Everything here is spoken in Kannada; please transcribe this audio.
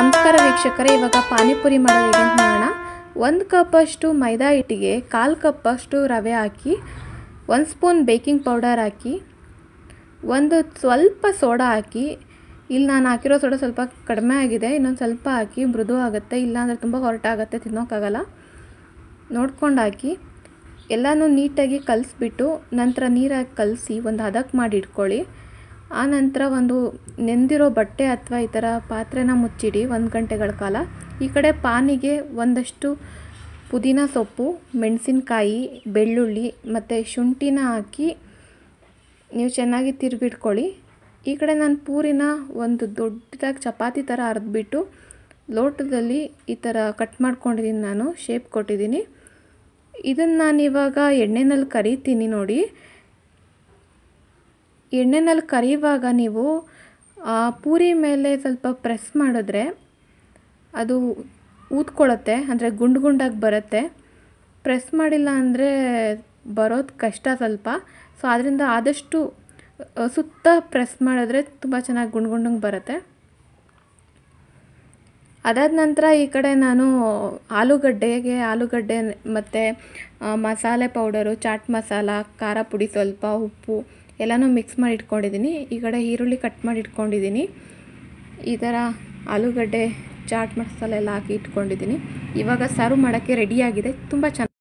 ನಮಸ್ಕಾರ ವೀಕ್ಷಕರೇ, ಇವಾಗ ಪಾನಿಪುರಿ ಮಾಡೋದು ಹೇಗೆ ಅಂತ ನೋಡೋಣ. ಒಂದು ಕಪ್ಪಷ್ಟು ಮೈದಾ ಹಿಟ್ಟಿಗೆ, ಕಾಲು ಕಪ್ಪಷ್ಟು ರವೆ ಹಾಕಿ, ಒಂದು ಸ್ಪೂನ್ ಬೇಕಿಂಗ್ ಪೌಡರ್ ಹಾಕಿ, ಒಂದು ಸ್ವಲ್ಪ ಸೋಡಾ ಹಾಕಿ, ಇಲ್ಲಿ ನಾನು ಹಾಕಿರೋ ಸೋಡಾ ಸ್ವಲ್ಪ ಕಡಿಮೆ ಆಗಿದೆ, ಇನ್ನೊಂದು ಸ್ವಲ್ಪ ಹಾಕಿ, ಮೃದು ಆಗುತ್ತೆ, ಇಲ್ಲಾಂದರೆ ತುಂಬ ಹೊರಟಾಗುತ್ತೆ ತಿನ್ನೋಕ್ಕಾಗಲ್ಲ. ನೋಡ್ಕೊಂಡು ಹಾಕಿ, ಎಲ್ಲನೂ ನೀಟಾಗಿ ಕಲಸಿಬಿಟ್ಟು, ನಂತರ ನೀರಾಗಿ ಕಲಸಿ, ಒಂದು ಹದಕ್ಕೆ ಮಾಡಿ ಇಟ್ಕೊಳ್ಳಿ. ಆ ನಂತರ ಒಂದು ನೆಂದಿರೋ ಬಟ್ಟೆ ಅಥವಾ ಈ ಥರ ಪಾತ್ರೆನ ಮುಚ್ಚಿಡಿ ಒಂದು ಗಂಟೆಗಳ ಕಾಲ. ಈ ಕಡೆ ಪಾನಿಗೆ ಒಂದಷ್ಟು ಪುದೀನ ಸೊಪ್ಪು, ಮೆಣಸಿನಕಾಯಿ, ಬೆಳ್ಳುಳ್ಳಿ ಮತ್ತು ಶುಂಠಿನ ಹಾಕಿ ನೀವು ಚೆನ್ನಾಗಿ ತಿರುಗಿಟ್ಕೊಳ್ಳಿ ಈ ಕಡೆ ನಾನು ಪೂರಿನ ಒಂದು ದೊಡ್ಡದಾಗಿ ಚಪಾತಿ ಥರ ಅರ್ದ್ಬಿಟ್ಟು ಲೋಟದಲ್ಲಿ ಈ ಥರ ಕಟ್ ಮಾಡ್ಕೊಂಡಿದ್ದೀನಿ ನಾನು ಶೇಪ್ ಕೊಟ್ಟಿದ್ದೀನಿ. ಇದನ್ನು ನಾನು ಇವಾಗ ಎಣ್ಣೆನಲ್ಲಿ ಕರಿತೀನಿ ನೋಡಿ. ಎಣ್ಣೆನಲ್ಲಿ ಕರಿಯುವಾಗ ನೀವು ಪೂರಿ ಮೇಲೆ ಸ್ವಲ್ಪ ಪ್ರೆಸ್ ಮಾಡಿದ್ರೆ ಅದು ಊದ್ಕೊಳ್ಳುತ್ತೆ, ಅಂದರೆ ಗುಂಡು ಗುಂಡಾಗಿ ಬರುತ್ತೆ. ಪ್ರೆಸ್ ಮಾಡಿಲ್ಲ ಅಂದರೆ ಬರೋದು ಕಷ್ಟ ಸ್ವಲ್ಪ. ಸೊ ಅದರಿಂದ ಆದಷ್ಟು ಸುತ್ತ ಪ್ರೆಸ್ ಮಾಡಿದ್ರೆ ತುಂಬ ಚೆನ್ನಾಗಿ ಗುಂಡು ಗುಂಡಂಗೆ ಬರುತ್ತೆ. ಅದಾದ ನಂತರ ಈ ಕಡೆ ನಾನು ಆಲೂಗಡ್ಡೆಗೆ, ಆಲೂಗಡ್ಡೆ ಮತ್ತು ಮಸಾಲೆ ಪೌಡರು ಚಾಟ್ ಮಸಾಲ, ಖಾರ ಪುಡಿ ಸ್ವಲ್ಪ, ಉಪ್ಪು ಎಲ್ಲನೂ ಮಿಕ್ಸ್ ಮಾಡಿ ಇಟ್ಕೊಂಡಿದ್ದೀನಿ ಈ ಕಡೆ ಈರುಳ್ಳಿ ಕಟ್ ಮಾಡಿ ಇಟ್ಕೊಂಡಿದ್ದೀನಿ ಈ ಥರ ಆಲೂಗಡ್ಡೆ, ಚಾಟ್ ಮಸಾಲೆ ಎಲ್ಲ ಹಾಕಿ ಇಟ್ಕೊಂಡಿದ್ದೀನಿ ಇವಾಗ ಸರ್ವ್ ಮಾಡೋಕ್ಕೆ ರೆಡಿಯಾಗಿದೆ ತುಂಬ ಚೆನ್ನಾಗಿ